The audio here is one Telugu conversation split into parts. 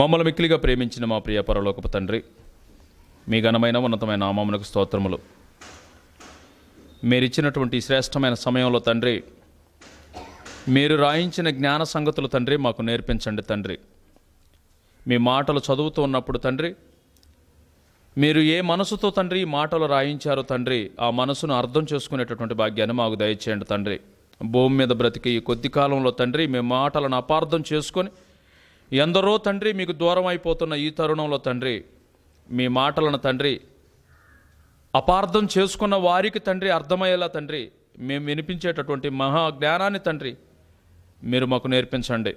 మమ్మల్ని మిక్కిలిగా ప్రేమించిన మా ప్రియ పరలోకపు తండ్రి మీ ఘనమైన ఉన్నతమైన నామమునకు స్తోత్రములు. మీరిచ్చినటువంటి ఇచ్చినటువంటి శ్రేష్టమైన సమయంలో తండ్రి మీరు రాయించిన జ్ఞాన సంగతులు తండ్రి మాకు నేర్పించండి తండ్రి. మీ మాటలు చదువుతూ ఉన్నప్పుడు తండ్రి మీరు ఏ మనసుతో తండ్రి ఈ మాటలు రాయించారో తండ్రి ఆ మనసును అర్థం చేసుకునేటటువంటి భాగ్యాన్ని మాకు దయచేయండి తండ్రి. భూమి మీద బ్రతికి ఈ కొద్ది కాలంలో తండ్రి మీ మాటలను అపార్థం చేసుకొని ఎందరో తండ్రి మీకు దూరం అయిపోతున్న ఈ తరుణంలో తండ్రి మీ మాటలను తండ్రి అపార్థం చేసుకున్న వారికి తండ్రి అర్థమయ్యేలా తండ్రి మేము వినిపించేటటువంటి మహా జ్ఞానాన్ని తండ్రి మీరు మాకు నేర్పించండి.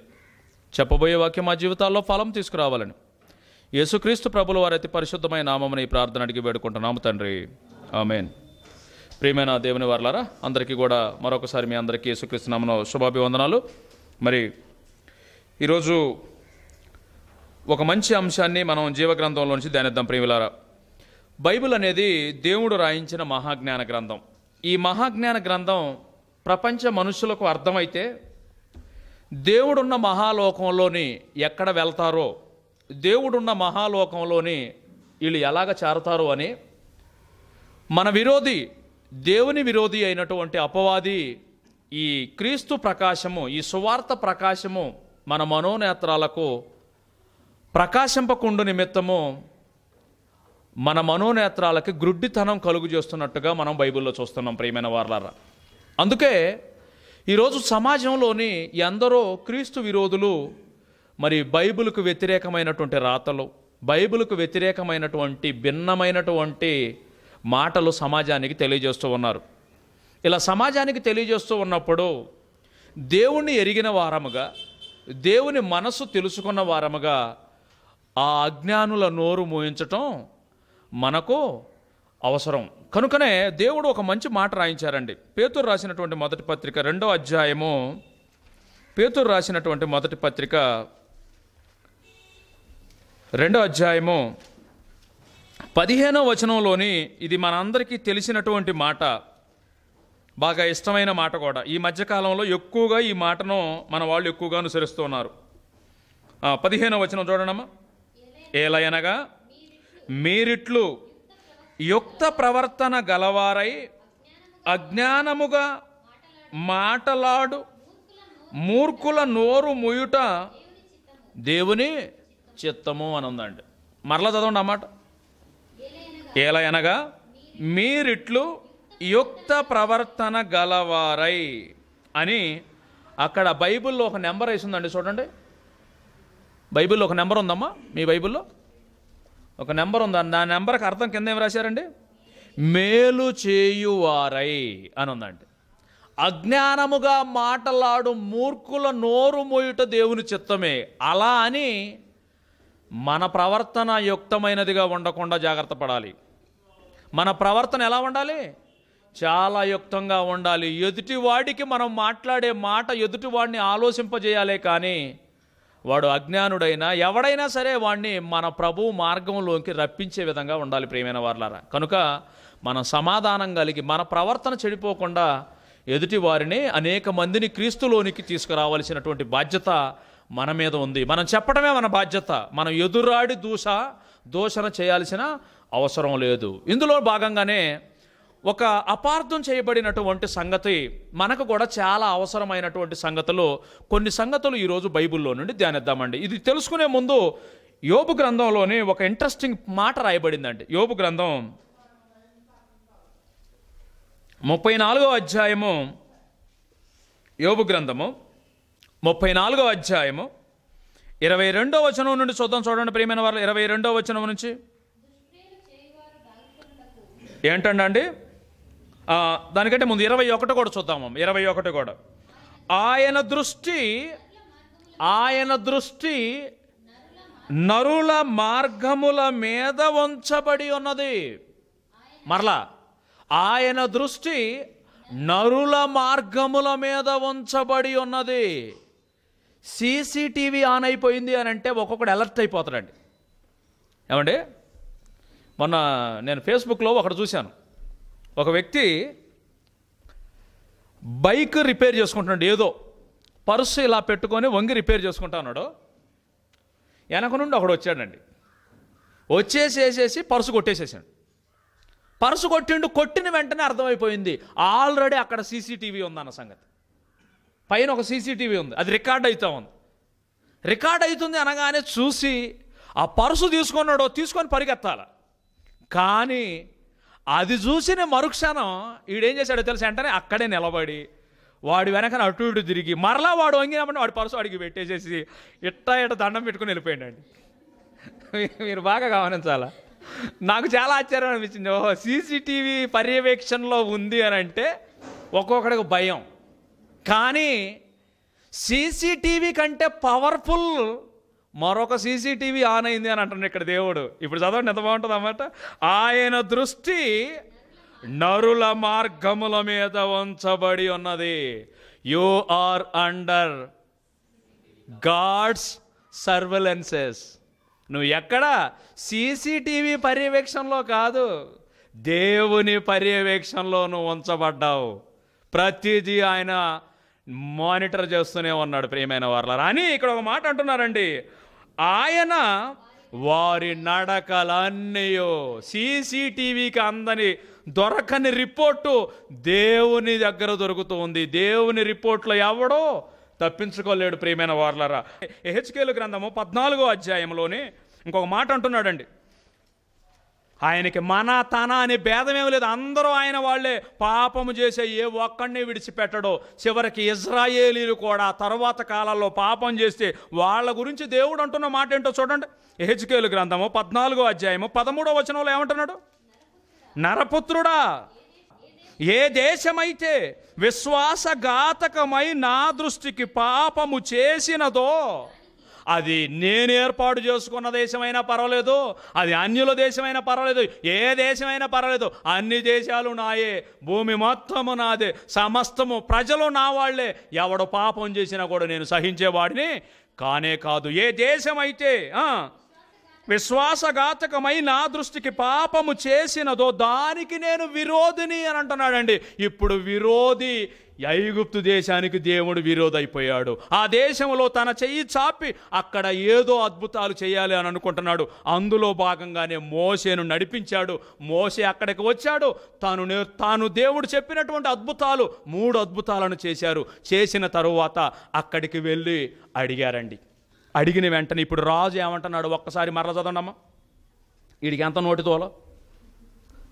చెప్పబోయే వాక్యం మా జీవితాల్లో ఫలం తీసుకురావాలని. యేసుక్రీస్తు ప్రభుల వారి అతి పరిశుద్ధమైన నామమున ఈ ప్రార్థన అడిగి వేడుకుంటున్నాము తండ్రి. ఆమెన్. ప్రియమైన దేవుని వారలారా అందరికీ కూడా మరొకసారి మీ అందరికీ యేసుక్రీస్తు నామన శుభాభివందనాలు. మరి ఈరోజు ఒక మంచి అంశాన్ని మనం జీవగ్రంథంలో నుంచి ధ్యానిద్దాం ప్రేమిలారా బైబిల్ అనేది దేవుడు రాయించిన మహాజ్ఞాన గ్రంథం. ఈ మహాజ్ఞాన గ్రంథం ప్రపంచ మనుషులకు అర్థమైతే దేవుడున్న మహాలోకంలోని ఎక్కడ వెళ్తారో దేవుడున్న మహాలోకంలోని వీళ్ళు ఎలాగ చేరతారో అని మన విరోధి దేవుని విరోధి అయినటువంటి అపవాది ఈ క్రీస్తు ప్రకాశము ఈ సువార్త ప్రకాశము మన మనోనేత్రాలకు ప్రకాశింపకుండు నిమిత్తము మన మనోనేత్రాలకి గ్రుడ్డితనం కలుగు చేస్తున్నట్టుగా మనం బైబిల్లో చూస్తున్నాం ప్రియమైన వార్లారా. అందుకే ఈరోజు సమాజంలోని ఎందరో క్రీస్తు విరోధులు మరి బైబిల్కు వ్యతిరేకమైనటువంటి రాతలు బైబిల్కు వ్యతిరేకమైనటువంటి భిన్నమైనటువంటి మాటలు సమాజానికి తెలియజేస్తూ ఉన్నారు. ఇలా సమాజానికి తెలియజేస్తూ ఉన్నప్పుడు దేవుణ్ణి ఎరిగిన వారముగా దేవుని మనసు తెలుసుకున్న వారముగా ఆ అజ్ఞానుల నోరు మూయించటం మనకు అవసరం. కనుకనే దేవుడు ఒక మంచి మాట రాయించారండి. పేతురు రాసినటువంటి మొదటి పత్రిక రెండో అధ్యాయము. పేతురు రాసినటువంటి మొదటి పత్రిక రెండో అధ్యాయము. పదిహేనో వచనంలోని ఇది మనందరికీ తెలిసినటువంటి మాట. బాగా ఇష్టమైన మాట కూడా. ఈ మధ్యకాలంలో ఎక్కువగా ఈ మాటను మన వాళ్ళు ఎక్కువగా అనుసరిస్తున్నారు పదిహేనో వచనం చూడనమ్మా ఏలయనగా మీరిట్లు యుక్త ప్రవర్తన గలవారై అజ్ఞానముగా మాటలాడు మూర్ఖుల నోరు ముయుట దేవుని చిత్తము అని ఉందండి మరలా చదవండి అన్నమాట ఎలా అనగా మీరిట్లు యుక్త ప్రవర్తన గలవారై అని అక్కడ బైబిల్లో ఒక నెంబర్ వేసిందండి చూడండి. బైబిల్లో ఒక నెంబర్ ఉందమ్మా మీ బైబిల్లో? ఒక నెంబర్ ఉందా? నా నెంబర్కి అర్థం కింద ఏం రాశారండి? మేలు చేయువారై అని ఉందండి. అజ్ఞానముగా మాటలాడు మూర్ఖుల నోరు మోయుట దేవుని చిత్తమే. అలా అని మన ప్రవర్తన యుక్తమైనదిగా ఉండకుండా జాగ్రత్త పడాలి. మన ప్రవర్తన ఎలా ఉండాలి? చాలా యుక్తంగా ఉండాలి. ఎదుటివాడికి మనం మాట్లాడే మాట ఎదుటివాడిని ఆలోచింపజేయాలే కానీ వాడు అజ్ఞానుడైనా ఎవడైనా సరే వాడిని మన ప్రభు మార్గంలోకి రప్పించే విధంగా ఉండాలి ప్రియమైన వార్లారా. కనుక మన సమాధానం కలిగి మన ప్రవర్తన చెడిపోకుండా ఎదుటి వారిని అనేక మందిని క్రీస్తులోనికి తీసుకురావాల్సినటువంటి బాధ్యత మన మీద ఉంది. మనం చెప్పడమే మన బాధ్యత. మనం ఎదురాడి దూష దూషణ చేయాల్సిన అవసరం లేదు. ఇందులో భాగంగానే ఒక అపార్థం చేయబడినటువంటి సంగతి మనకు కూడా చాలా అవసరమైనటువంటి సంగతులు. కొన్ని సంగతులు ఈరోజు బైబిల్లో నుండి ధ్యానిద్దామండి. ఇది తెలుసుకునే ముందు యోబు గ్రంథంలోనే ఒక ఇంట్రెస్టింగ్ మాట రాయబడిందండి. యోబు గ్రంథం ముప్పై నాలుగో అధ్యాయము. యోబు గ్రంథము ముప్పై నాలుగో అధ్యాయము. ఇరవై రెండో వచనం నుండి చూద్దాం చూడండి ప్రియమైన వారు. ఇరవై రెండో వచనం నుంచి. ఏంటండి అండి దానికంటే ముందు ఇరవై ఒకటి కూడా చూద్దాము ఇరవై ఒకటి కూడా. ఆయన దృష్టి ఆయన దృష్టి నరుల మార్గముల మీద ఉంచబడి ఉన్నది. మరలా ఆయన దృష్టి నరుల మార్గముల మీద ఉంచబడి ఉన్నది. సీసీటీవీ ఆన్ అయిపోయింది అని అంటే ఒక్కొక్కడు అలర్ట్ అయిపోతాడండి. ఏమండి? మొన్న నేను ఫేస్బుక్లో ఒకటి చూశాను. ఒక వ్యక్తి బైక్ రిపేర్ చేసుకుంటున్నాడు ఏదో పర్సు ఇలా పెట్టుకొని వంగి రిపేర్ చేసుకుంటా ఉన్నాడు. వెనక నుండి ఒకడు వచ్చాడండి. వచ్చేసేసేసి పర్సు కొట్టేసేసాడు. పర్సు కొట్టిండు కొట్టిన వెంటనే అర్థమైపోయింది ఆల్రెడీ అక్కడ సీసీటీవీ ఉందన్న సంగతి. పైన ఒక సీసీటీవీ ఉంది అది రికార్డ్ అవుతా ఉంది. రికార్డ్ అవుతుంది అనగానే చూసి ఆ పర్సు తీసుకున్నాడో తీసుకొని పరిగెత్తాల. కానీ అది చూసిన మరుక్షణం ఈడేం చేశాడో తెలుసు? వెంటనే అక్కడే నిలబడి వాడి వెనకన అటు ఇటు తిరిగి మరలా వాడు వంగినప్పుడు వాడి పర్సు వాడికి పెట్టేసేసి ఇట్ట ఇట్ట దండం పెట్టుకుని వెళ్ళిపోయాడండి. మీరు బాగా గమనించాలా? నాకు చాలా ఆశ్చర్యం అనిపించింది. ఓహో సీసీటీవీ పర్యవేక్షణలో ఉంది అని అంటే ఒక్కొక్కడికి భయం. కానీ సీసీటీవీ కంటే పవర్ఫుల్ మరొక సీసీటీవీ ఆన్ అయింది అని అంటున్నాడు ఇక్కడ దేవుడు. ఇప్పుడు చదవండి ఎంత బాగుంటుంది అన్నమాట? ఆయన దృష్టి నరుల మార్గముల మీద ఉంచబడి ఉన్నది. You are under god's surveillances నువ్వు ఎక్కడ? సీసీటీవీ పర్యవేక్షణలో కాదు. దేవుని పర్యవేక్షణలో నువ్వు ఉంచబడ్డావు. ప్రతిదీ ఆయన మానిటర్ చేస్తూనే ఉన్నాడు ప్రియమైన వార్ల అని ఇక్కడ ఒక మాట అంటున్నారండి. ఆయన వారి నడకలన్నీ సీసీటీవీకి అందని దొరకని రిపోర్టు దేవుని దగ్గర దొరుకుతూ ఉంది. దేవుని రిపోర్ట్లో ఎవడో తప్పించుకోలేడు ప్రియమైన వార్లరా. హెచ్కేలు గ్రంథము పద్నాలుగో అధ్యాయంలోనే ఇంకొక మాట అంటున్నాడండి. ఆయనకి మన తన అనే భేదమేమి లేదు. అందరూ ఆయన వాళ్ళే. పాపము చేసే ఏ ఒక్కడిని విడిచిపెట్టడో. చివరికి ఇజ్రాయేలీలు కూడా తర్వాత కాలాల్లో పాపం చేస్తే వాళ్ళ గురించి దేవుడు అంటున్న మాట ఏంటో చూడండి. హెచ్కేలు గ్రంథము పద్నాలుగో అధ్యాయము పదమూడో వచనంలో ఏమంటున్నాడు? నరపుత్రుడా ఏ దేశమైతే విశ్వాసఘాతకమై నా దృష్టికి పాపము చేసినదో అది నేను ఏర్పాటు చేసుకున్న దేశమైనా పర్వాలేదు అది అన్యుల దేశమైనా పర్వాలేదు ఏ దేశమైనా పర్వాలేదు అన్ని దేశాలు నాయే భూమి మొత్తము నాదే సమస్తము ప్రజలు నా వాళ్ళే ఎవడు పాపం చేసినా కూడా నేను సహించేవాడిని కానే కాదు. ఏ దేశమైతే విశ్వాసఘాతకమై నా దృష్టికి పాపము చేసినదో దానికి నేను విరోధిని అని అంటున్నాడండి. ఇప్పుడు విరోధి ఐగుప్తు దేశానికి దేవుడు విరోధైపోయాడు. ఆ దేశంలో తన చెయ్యి చాపి అక్కడ ఏదో అద్భుతాలు చేయాలి అని అనుకుంటున్నాడు. అందులో భాగంగానే మోసేను నడిపించాడు. మోసే అక్కడికి వచ్చాడు. తాను తాను దేవుడు చెప్పినటువంటి అద్భుతాలు మూడు అద్భుతాలను చేశారు. చేసిన తరువాత అక్కడికి వెళ్ళి అడిగారండి. అడిగిన వెంటనే ఇప్పుడు రాజు ఏమంటున్నాడు? ఒక్కసారి మరల చదవండమ్మా. వీడికి ఎంత నోటితోలో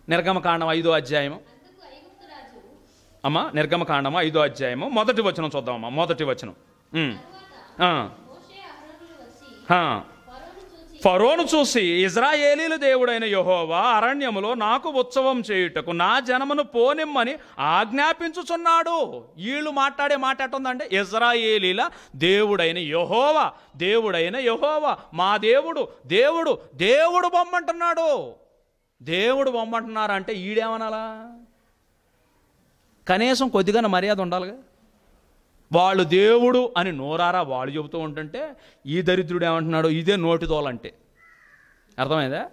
నిర్గమకాండం ఐదో అధ్యాయము. అమ్మా నిర్గమకాండము ఐదో అధ్యాయము. మొదటి వచనం చూద్దామమ్మా మొదటి వచనం. ఫరోను చూసి ఇజ్రాయేలీల దేవుడైన యహోవా అరణ్యములో నాకు ఉత్సవం చేయుటకు నా జనమును పోనిమ్మని ఆజ్ఞాపించుచున్నాడు. వీళ్ళు మాట్లాడే మాట ఎట్టుందంటే ఇజ్రాయేలీల దేవుడైన యహోవా దేవుడైన యహోవా మా దేవుడు దేవుడు దేవుడు బొమ్మంటున్నాడు. దేవుడు బొమ్మంటున్నారంటే ఈడేమనాలా? కనీసం కొద్దిగా మర్యాద ఉండాలిగా. వాళ్ళు దేవుడు అని నోరారా వాళ్ళు చెబుతూ ఉంటుంటే ఈ దరిద్రుడు ఏమంటున్నాడు? ఇదే నోటితోలంటే అర్థమైందా?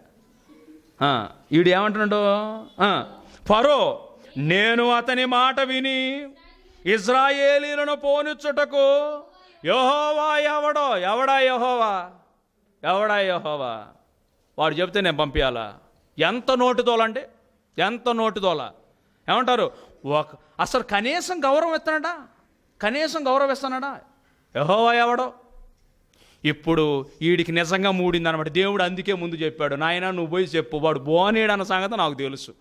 ఈడు ఏమంటున్నాడు? ఆ, ఫరో నేను అతని మాట విని ఇజ్రాయేలీలను పోనిచ్చుటకు యహోవా ఎవడో? ఎవడా యహోవా? ఎవడా యహోవా? వాడు చెప్తే నేను పంపించాలా ఎంత నోటితోలండి ఎంత నోటితోల ఏమంటారు? ఒక అసలు కనీసం గౌరవం ఎత్తనడా? కనీసం గౌరవిస్తానడా? యహోవా ఎవడో? ఇప్పుడు వీడికి నిజంగా మూడిందనమాట దేవుడు అందుకే ముందు చెప్పాడు నాయన నువ్వు పోయి చెప్పు వాడు బోనేడన్న సంగతి నాకు తెలుసు.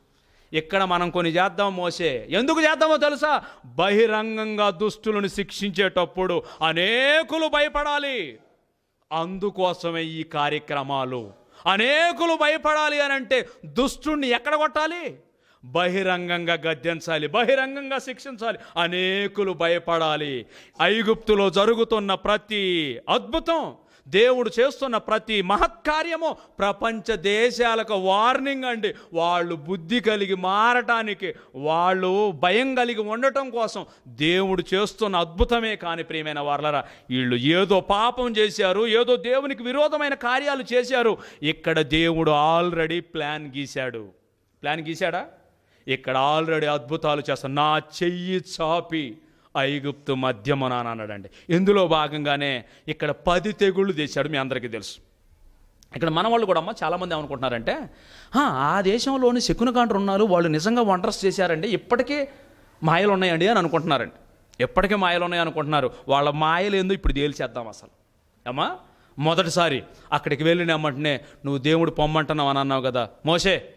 ఇక్కడ మనం కొన్ని చేద్దాం మోసే. ఎందుకు చేద్దామో తెలుసా? బహిరంగంగా దుస్తులను శిక్షించేటప్పుడు అనేకులు భయపడాలి. అందుకోసమే ఈ కార్యక్రమాలు. అనేకులు భయపడాలి అని అంటే దుష్టుణ్ణి ఎక్కడ కొట్టాలి? బహిరంగంగా గద్దించాలి బహిరంగంగా శిక్షించాలి. అనేకులు భయపడాలి. ఐగుప్తులో జరుగుతున్న ప్రతి అద్భుతం దేవుడు చేస్తున్న ప్రతి మహత్కార్యము ప్రపంచ దేశాలకు వార్నింగ్ అండి. వాళ్ళు బుద్ధి కలిగి మారటానికి వాళ్ళు భయం కలిగి ఉండటం కోసం దేవుడు చేస్తున్న అద్భుతమే కాని ప్రియమైన వాళ్ళరా వీళ్ళు ఏదో పాపం చేశారు ఏదో దేవునికి విరోధమైన కార్యాలు చేశారు. ఇక్కడ దేవుడు ఆల్రెడీ ప్లాన్ గీశాడు. ప్లాన్ గీశాడా? ఇక్కడ ఆల్రెడీ అద్భుతాలు చేస్తాను. నా చెయ్యి చాపి ఐగుప్తు మధ్యమున అని అన్నాడండి. ఇందులో భాగంగానే ఇక్కడ పది తెగుళ్ళు తెచ్చాడు మీ అందరికీ తెలుసు. ఇక్కడ మన వాళ్ళు కూడా అమ్మ చాలామంది ఏమనుకుంటున్నారంటే "ఆ, దేశంలోని శకునకాండ్రు ఉన్నారు వాళ్ళు నిజంగా వండర్స్ చేశారండి. ఇప్పటికే మాయలు ఉన్నాయండి అని అనుకుంటున్నారండి. ఎప్పటికీ మాయలు ఉన్నాయి అనుకుంటున్నారు. వాళ్ళ మాయలు ఏందో ఇప్పుడు తేల్చేద్దాం అసలు. అమ్మా మొదటిసారి అక్కడికి వెళ్ళిన వెంటనే నువ్వు దేవుడు పొమ్మంటున్నావు అని అన్నావు కదా. మోసే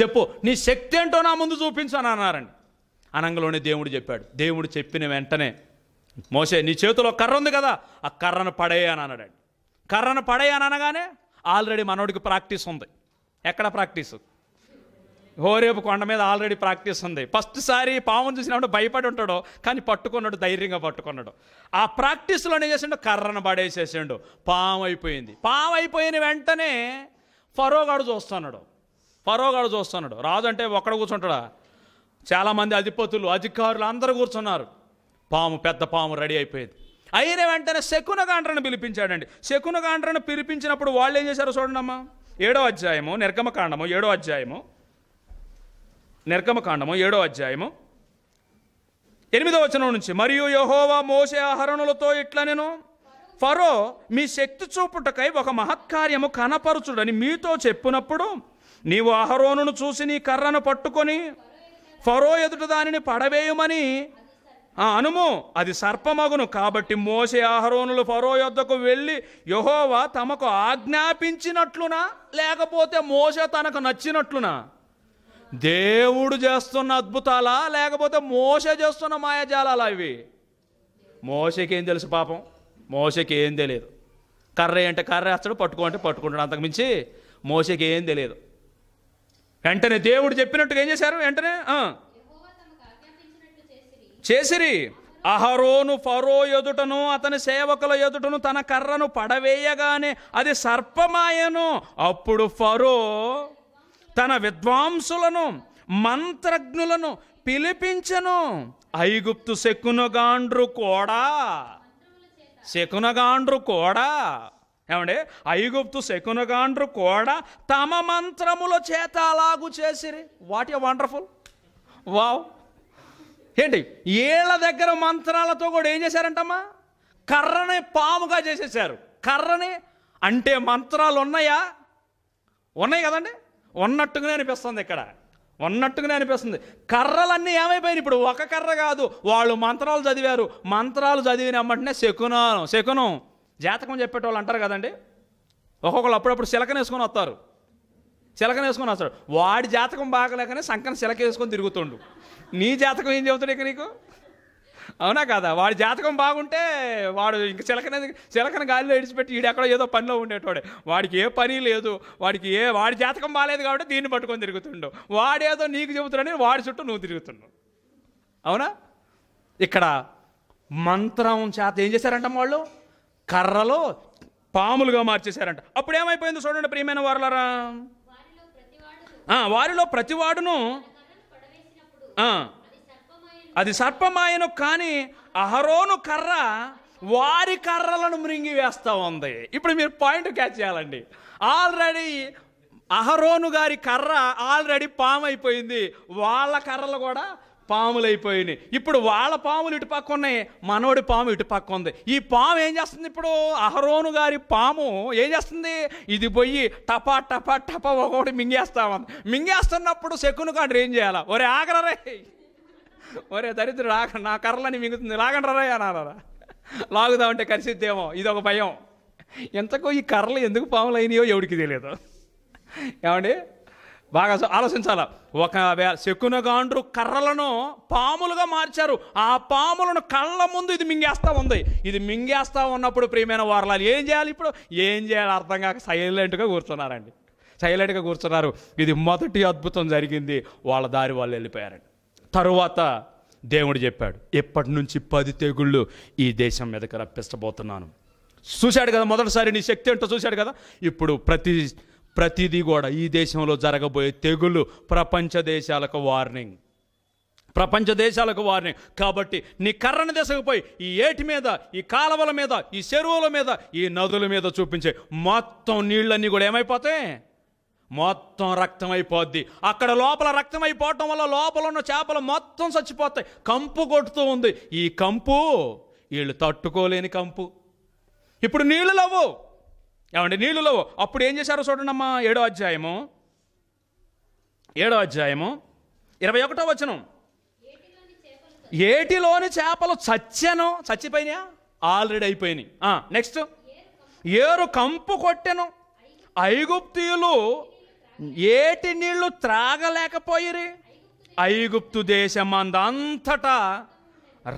చెప్పు నీ శక్తి ఏంటో నా ముందు చూపించు అని అన్నారండి. అనంగలోనే దేవుడు చెప్పాడు. దేవుడు చెప్పిన వెంటనే మోసే నీ చేతిలో కర్ర ఉంది కదా ఆ కర్రను పడేయ అని అన్నాడండి. కర్రను పడేయ అని అనగానే ఆల్రెడీ మనోడికి ప్రాక్టీస్ ఉంది. ఎక్కడ ప్రాక్టీస్? హోరేపు కొండ మీద ఆల్రెడీ ప్రాక్టీస్ ఉంది. ఫస్ట్ సారి పామును చూసినప్పుడు భయపడి ఉంటాడు కానీ పట్టుకున్నాడు ధైర్యంగా పట్టుకున్నాడు. ఆ ప్రాక్టీస్లో ఏం చేసిండు? కర్రను పడేసేసిండు. పాము అయిపోయింది. పాము అయిపోయిన వెంటనే ఫరోగాడు చూస్తున్నాడు. పరోగాడు చూస్తున్నాడు. రాజు అంటే ఒక్కడ కూర్చుంటాడా? చాలామంది అధిపతులు అధికారులు అందరూ కూర్చున్నారు. పాము పెద్ద పాము రెడీ అయిపోయేది. అయిన వెంటనే శకునగాండ్రను పిలిపించాడండి. శకునగాండ్రను పిలిపించినప్పుడు వాళ్ళు ఏం చేశారు చూడండమ్మా. ఏడో అధ్యాయము నిర్గమకాండము ఏడో అధ్యాయము. నిర్గమకాండము ఏడో అధ్యాయము. ఎనిమిదో వచనం నుంచి మరియు యహోవా మోసే ఆహరణలతో ఇట్లా నేను ఫరో మీ శక్తి చూపుటకై ఒక మహత్కార్యము కనపరచుడని మీతో చెప్పినప్పుడు నీవు అహరోనును చూసి నీ కర్రను పట్టుకొని ఫరో ఎదుట దానిని పడవేయమని. ఆ అనుము అది సర్పమగును. కాబట్టి మోసే ఆహరోనులు ఫరో యొద్దకు వెళ్ళి యహోవా తమకు ఆజ్ఞాపించినట్లునా? లేకపోతే మోసే తనకు నచ్చినట్లునా? దేవుడు చేస్తున్న అద్భుతాలా? లేకపోతే మోస చేస్తున్న మాయాజాలాలా ఇవి? మోసకేం తెలుసు పాపం? మోసకి ఏం తెలియదు కర్ర అంటే కర్ర వేస్తాడు పట్టుకో అంటే పట్టుకుంటాడు. అంతకుమించి మోసకి ఏం తెలియదు వెంటనే దేవుడు చెప్పినట్టుగా ఏం చేశారు? వెంటనే చేసిరి చేసిరి. అహరోను ఫరో ఎదుటను అతని సేవకుల ఎదుటను తన కర్రను పడవేయగానే అది సర్పమాయను. అప్పుడు ఫరో తన విద్వాంసులను మంత్రజ్ఞులను పిలిపించను. ఐగుప్తు శకునగాండ్రు కూడా శకునగాండ్రు కూడా ఏమండి? ఐగుప్తు శకునగాండ్రు కూడా తమ మంత్రముల చేత అలాగు చేసిరి. వాట్ ఏ వండర్ఫుల్ వావ్ ఏంటి? ఏళ్ళ దగ్గర మంత్రాలతో కూడా ఏం చేశారంటమ్మా? కర్రని పాముగా చేసేసారు కర్రని అంటే మంత్రాలు ఉన్నాయా? ఉన్నాయి కదండి? ఉన్నట్టుగానే అనిపిస్తుంది ఇక్కడ. ఉన్నట్టుగానే అనిపిస్తుంది. కర్రలన్నీ ఏమైపోయినాయి? ఇప్పుడు ఒక కర్ర కాదు. వాళ్ళు మంత్రాలు చదివారు. మంత్రాలు చదివిన వెంటనే శకునం శకునం. జాతకం చెప్పేటోళ్ళు అంటారు కదండి? ఒక్కొక్కరు అప్పుడప్పుడు చిలకన వేసుకొని వస్తారు. చిలకన వేసుకొని వస్తాడు వాడి జాతకం బాగలేకనే సంకన చిలక వేసుకొని తిరుగుతుండు. నీ జాతకం ఏం చెబుతాడు ఇక నీకు? అవునా కదా? వాడి జాతకం బాగుంటే వాడు ఇంక చిలకన చిలకన గాలిలో ఇడిచిపెట్టి ఈడు ఎక్కడో ఏదో పనిలో ఉండేటోడే. వాడికి ఏ పని లేదు. వాడికి ఏ వాడి జాతకం బాగాలేదు కాబట్టి దీన్ని పట్టుకొని తిరుగుతుండు. వాడేదో నీకు చెబుతున్నాడని వాడి చుట్టూ నువ్వు తిరుగుతున్నావు అవునా? ఇక్కడ మంత్రం చేత ఏం చేశారంట వాళ్ళు? కర్రలో పాములుగా మార్చేశారంట. అప్పుడు ఏమైపోయింది చూడండి ప్రియమైన వారులరా? వారిలో ప్రతివాడును అది సర్పమాయను అది సర్పమాయను కానీ అహరోను కర్ర వారి కర్రలను మృంగి వేస్తూ ఉంది. ఇప్పుడు మీరు పాయింట్ క్యాచ్ చేయాలండి. ఆల్రెడీ అహరోను గారి కర్ర ఆల్రెడీ పాము అయిపోయింది వాళ్ళ కర్రలు కూడా పాములు అయిపోయినాయి. ఇప్పుడు వాళ్ళ పాములు ఇటు పక్క ఉన్నాయి మనోడి పాము ఇటు పక్క ఉంది. ఈ పాము ఏం చేస్తుంది ఇప్పుడు? అహరోను గారి పాము ఏం చేస్తుంది? ఇది పోయి టపా టపా టపా ఒకటి మింగేస్తా మింగేస్తున్నప్పుడు శకును కాడు ఏం చేయాలా? ఒరే ఆగరరే ఒరే దరిద్రుడు ఆగ నా కర్రలని మింగుతుంది. లాగండ్రరే అన్నారా? లాగుదామంటే కరిసిద్దేమో. ఇది ఒక భయం. ఎంతకో ఈ కర్రలు ఎందుకు పాములు అయినాయో ఎవడికి తెలియదు. ఏమండి? బాగా ఆలోచించాల? ఒక ఒకవేళ శకునగాండ్రు కర్రలను పాములుగా మార్చారు. ఆ పాములను కళ్ళ ముందు ఇది మింగేస్తా ఉంది. ఇది మింగేస్తా ఉన్నప్పుడు ప్రియమైన వారలాలు ఏం చేయాలి ఇప్పుడు? ఏం చేయాలి అర్థం కాక సైలెంట్గా కూర్చున్నారండి. సైలెంట్గా కూర్చున్నారు. ఇది మొదటి అద్భుతం జరిగింది. వాళ్ళ దారి వాళ్ళు వెళ్ళిపోయారండి. తరువాత దేవుడు చెప్పాడు ఎప్పటి నుంచి పది తెగుళ్ళు ఈ దేశం మీదకి రప్పిస్తబోతున్నాను. చూశాడు కదా మొదటిసారి నీ శక్తి ఏంటో చూశాడు కదా? ఇప్పుడు ప్రతి ప్రతిదీ కూడా ఈ దేశంలో జరగబోయే తెగులు ప్రపంచ దేశాలకు వార్నింగ్. ప్రపంచ దేశాలకు వార్నింగ్. కాబట్టి నీ కర్రని దశకుపోయి ఈ ఏటి మీద ఈ కాలవల మీద ఈ చెరువుల మీద ఈ నదుల మీద చూపించే మొత్తం నీళ్ళన్నీ కూడా ఏమైపోతాయి? మొత్తం రక్తం అయిపోద్ది. అక్కడ లోపల రక్తం అయిపోవటం వల్ల లోపల ఉన్న చేపలు మొత్తం చచ్చిపోతాయి. కంపు కొట్టుతూ ఉంది. ఈ కంపు వీళ్ళు తట్టుకోలేని కంపు. ఇప్పుడు నీళ్ళు లేవు. ఏమండి నీళ్ళలో అప్పుడు ఏం చేశారో చూడండమ్మా ఏడో అధ్యాయము. ఏడో అధ్యాయము ఇరవై ఒకటో వచనం. ఏటిలోని చేపలు ఏటిలోని చచ్చెను చచ్చిపోయినాయా? ఆల్రెడీ అయిపోయినాయి. నెక్స్ట్ ఏరు కంపు కొట్టెను. ఐగుప్తీయులు ఏటి నీళ్ళు త్రాగలేకపోయిరి? ఐగుప్తు దేశమందంతటా